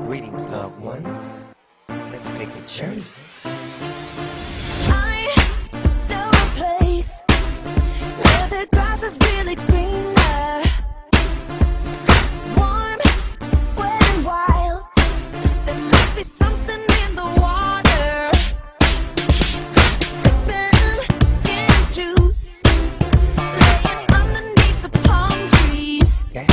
Greetings, loved ones. Let's take a journey. I know a place where the grass is really greener. Warm, wet, and wild. There must be something in the water. Sipping gin juice, laying underneath the palm trees. Yeah.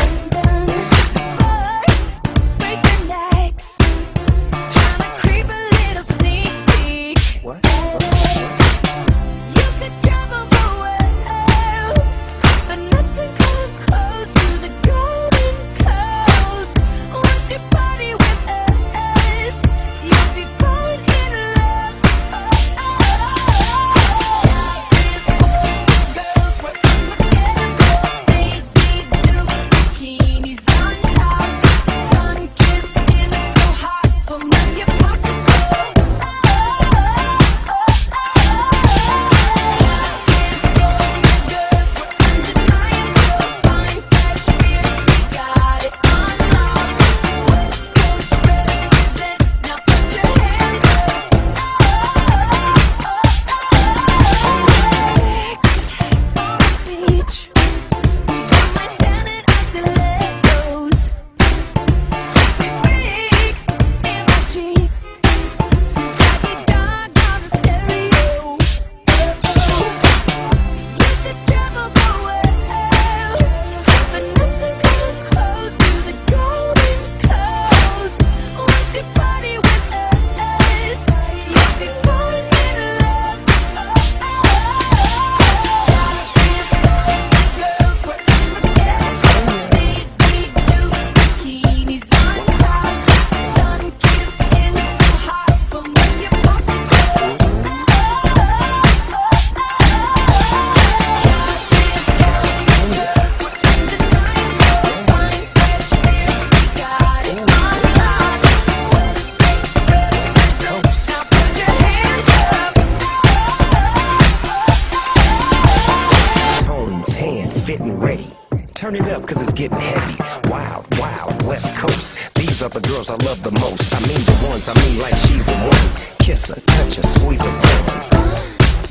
Fit and ready. Turn it up, cause it's getting heavy. Wild, wild, West Coast. These are the girls I love the most. I mean the ones, I mean like she's the one. Kiss her, touch her, squeeze her bones.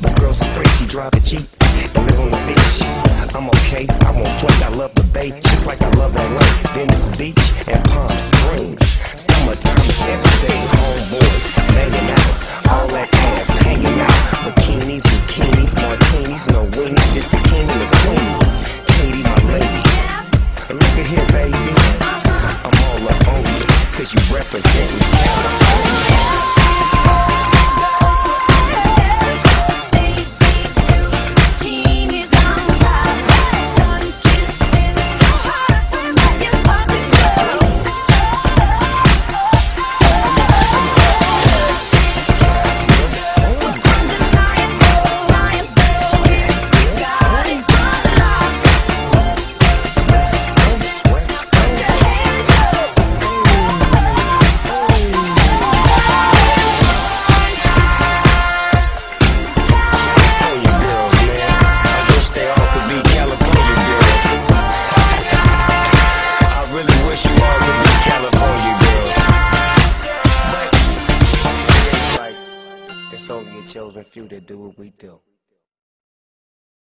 The girl's afraid she drive a Jeep and live on the beach. I'm okay, I won't play. I love the bay, just like I love LA. Venice Beach and Palm Springs. Summertime everything. Represent Only a few that do what we do.